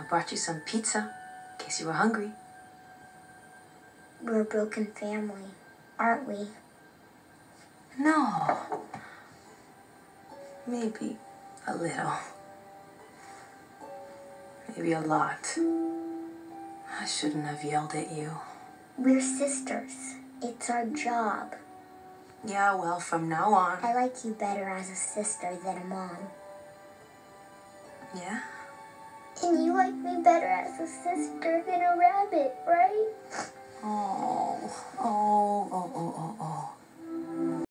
I brought you some pizza in case you were hungry. We're a broken family, aren't we? No. Maybe a little. Maybe a lot. I shouldn't have yelled at you. We're sisters. It's our job. Yeah, well, from now on. I like you better as a sister than a mom. Yeah? Sister than a rabbit, right?